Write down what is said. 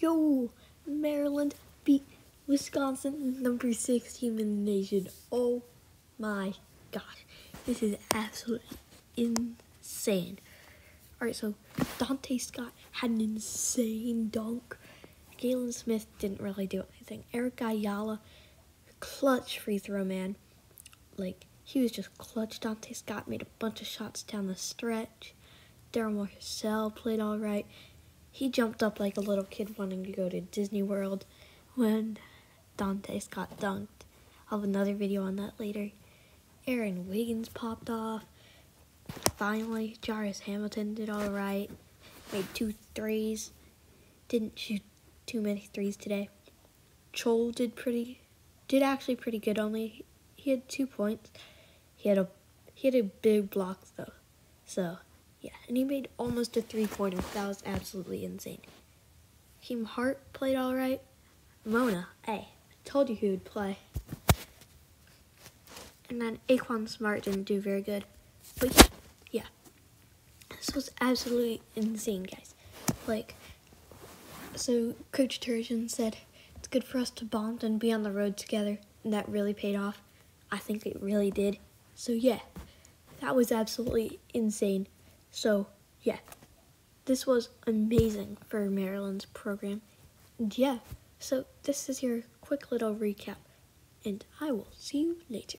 Yo, Maryland beat Wisconsin, number six team in the nation. Oh my gosh, this is absolutely insane. All right, so Donta Scott had an insane dunk. Galin Smith didn't really do anything. Eric Ayala, clutch free throw man. Like he was just clutch. Donta Scott made a bunch of shots down the stretch. Darryl Morsell played all right. He jumped up like a little kid wanting to go to Disney World when Donta Scott dunked. I'll have another video on that later. Aaron Wiggins popped off. Finally, Jairus Hamilton did all right. Made two threes. Didn't shoot too many threes today. Chol did pretty, did actually pretty good. Only he had two points. He had a he had a big block though. So yeah, and he made almost a three pointer. That was absolutely insane. Hakim Hart played all right. Mona, hey, I told you he would play. And then Aquan Smart didn't do very good. But yeah, this was absolutely insane, guys. Like, so Coach Turgeon said it's good for us to bond and be on the road together, and that really paid off. I think it really did. So yeah, that was absolutely insane. So yeah, this was amazing for Maryland's program. And yeah, so this is your quick little recap, and I will see you later.